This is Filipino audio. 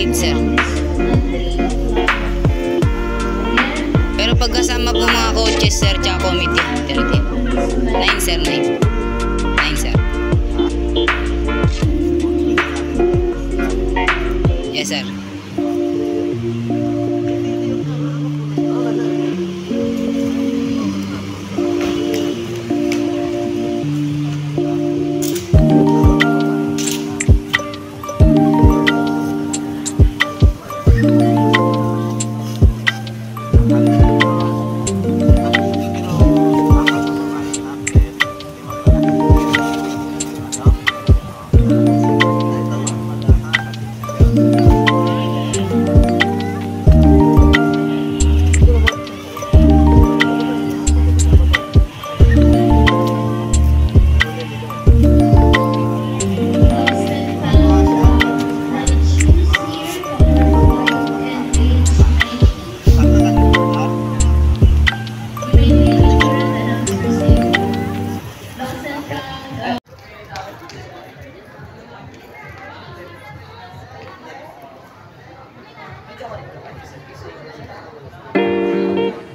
madilim sir eh. pero pagkasama po mga coaches sir tsaka committee 9 sir 9 9 sir. Yes sir. Então, Thank.